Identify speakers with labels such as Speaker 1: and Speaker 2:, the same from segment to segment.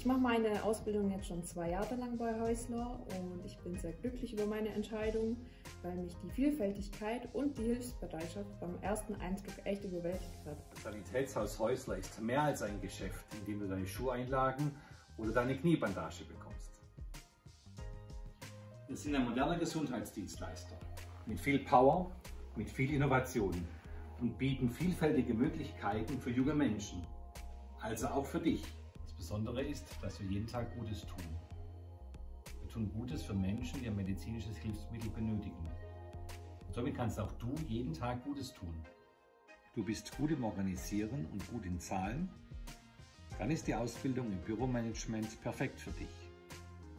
Speaker 1: Ich mache meine Ausbildung jetzt schon zwei Jahre lang bei Häusler und ich bin sehr glücklich über meine Entscheidung, weil mich die Vielfältigkeit und die Hilfsbereitschaft beim ersten Eindruck echt überwältigt hat.
Speaker 2: Das Sanitätshaus Häusler ist mehr als ein Geschäft, in dem du deine Schuheinlagen oder deine Kniebandage bekommst. Wir sind ein moderner Gesundheitsdienstleister mit viel Power, mit viel Innovation und bieten vielfältige Möglichkeiten für junge Menschen, also auch für dich.
Speaker 3: Besondere ist, dass wir jeden Tag Gutes tun. Wir tun Gutes für Menschen, die ein medizinisches Hilfsmittel benötigen. Und somit kannst auch du jeden Tag Gutes tun.
Speaker 2: Du bist gut im Organisieren und gut in Zahlen? Dann ist die Ausbildung im Büromanagement perfekt für dich.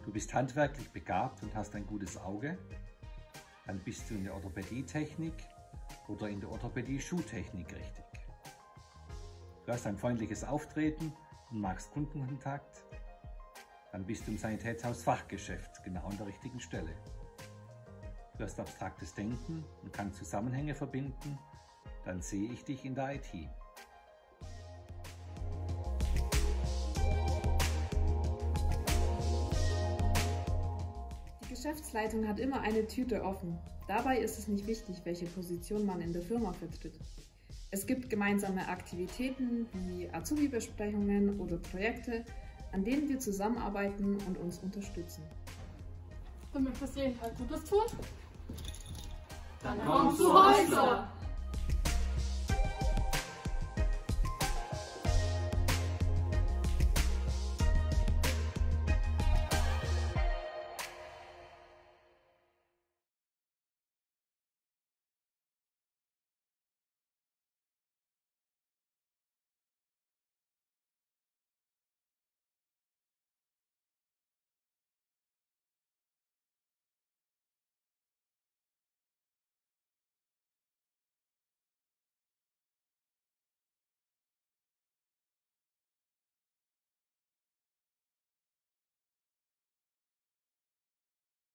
Speaker 2: Du bist handwerklich begabt und hast ein gutes Auge? Dann bist du in der Orthopädietechnik oder in der Orthopädie-Schuhtechnik richtig. Du hast ein freundliches Auftreten und magst Kundenkontakt, dann bist du im Sanitätshaus Fachgeschäft genau an der richtigen Stelle. Du hast abstraktes Denken und kannst Zusammenhänge verbinden, dann sehe ich dich in der IT.
Speaker 1: Die Geschäftsleitung hat immer eine Tüte offen. Dabei ist es nicht wichtig, welche Position man in der Firma vertritt. Es gibt gemeinsame Aktivitäten wie Azubi-Besprechungen oder Projekte, an denen wir zusammenarbeiten und uns unterstützen.
Speaker 4: Du möchtest jeden Tag Gutes tun?
Speaker 5: Dann komm zu Häusler!